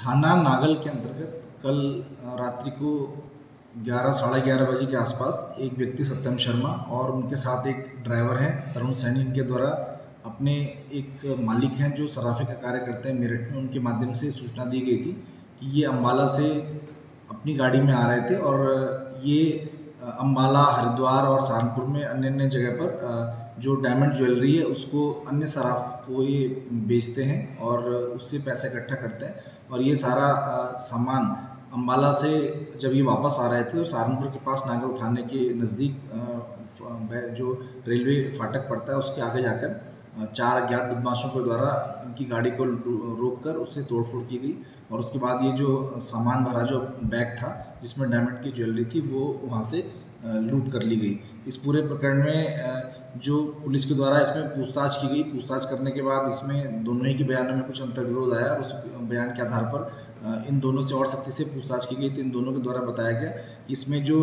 थाना नागल के अंतर्गत कल रात्रि को ग्यारह, साढ़े ग्यारह बजे के आसपास एक व्यक्ति सत्यम शर्मा और उनके साथ एक ड्राइवर हैं, तरुण सैनी इनके द्वारा अपने एक मालिक हैं जो सराफे का कार्य करते हैं मेरठ में। उनके माध्यम से सूचना दी गई थी कि ये अम्बाला से अपनी गाड़ी में आ रहे थे और ये अम्बाला, हरिद्वार और सहारनपुर में अन्य अन्य जगह पर जो डायमंड ज्वेलरी है, उसको अन्य सराफ को ये बेचते हैं और उससे पैसे इकट्ठा करते हैं। और ये सारा सामान अम्बाला से जब ये वापस आ रहे थे तो सहारनपुर के पास नागल थाने के नज़दीक जो रेलवे फाटक पड़ता है, उसके आगे जाकर चार अज्ञात बदमाशों के द्वारा इनकी गाड़ी को रोक कर उससे तोड़फोड़ की गई और उसके बाद ये जो सामान भरा जो बैग था, जिसमें डायमंड की ज्वेलरी थी, वो वहाँ से लूट कर ली गई। इस पूरे प्रकरण में जो पुलिस के द्वारा इसमें पूछताछ की गई, पूछताछ करने के बाद इसमें दोनों ही के बयानों में कुछ अंतर विरोध आया उस बयान के आधार पर इन दोनों से और सख्ती से पूछताछ की गई तो इन दोनों के द्वारा बताया गया कि इसमें जो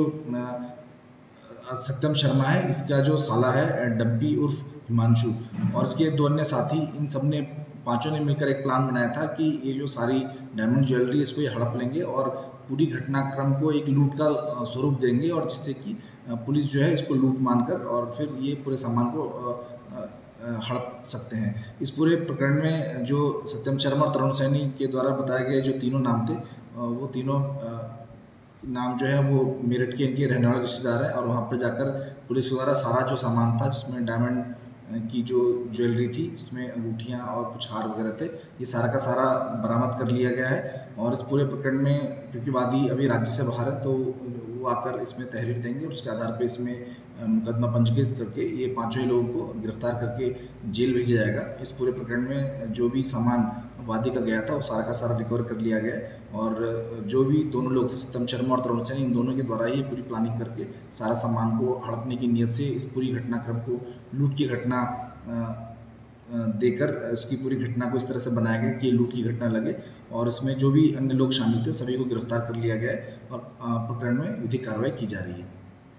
सत्यम शर्मा है, इसका जो साला है डब्बी उर्फ़ हिमांशु और इसके दो अन्य साथी, इन सबने पाँचों ने मिलकर एक प्लान बनाया था कि ये जो सारी डायमंड ज्वेलरी इसको ये हड़प लेंगे और पूरी घटनाक्रम को एक लूट का स्वरूप देंगे और जिससे कि पुलिस जो है इसको लूट मानकर और फिर ये पूरे सामान को हड़प सकते हैं। इस पूरे प्रकरण में, जो सत्यम शर्मा और तरुण सैनी के द्वारा बताए गए जो तीनों नाम थे वो तीनों नाम जो है वो मेरठ के इनके रहने वाले रिश्तेदार हैं और वहाँ पर जाकर पुलिस द्वारा सारा जो सामान था, जिसमें डायमंड की जो ज्वेलरी थी, इसमें अंगूठियाँ और कुछ हार वगैरह थे, ये सारा का सारा बरामद कर लिया गया है और इस पूरे प्रकरण में, क्योंकि वादी अभी राज्य से बाहर है तो वो आकर इसमें तहरीर देंगे उसके आधार पर इसमें मुकदमा पंजीकृत करके ये पाँचों ही लोगों को गिरफ़्तार करके जेल भेजा जाएगा। इस पूरे प्रकरण में जो भी सामान वादी का गया था, वो सारा का सारा रिकवर कर लिया गया। और, जो भी दोनों लोग थे सत्यम शर्मा और तरुण सैनी, इन दोनों के द्वारा ही पूरी प्लानिंग करके सारा सामान को हड़पने की नीयत से इस पूरी घटनाक्रम को, लूट की घटना देकर इसकी पूरी घटना को इस तरह से बनाया गया कि ये लूट की घटना लगे। और इसमें जो भी अन्य लोग शामिल थे, सभी को गिरफ़्तार कर लिया गया है और प्रकरण में विधिक कार्रवाई की जा रही है।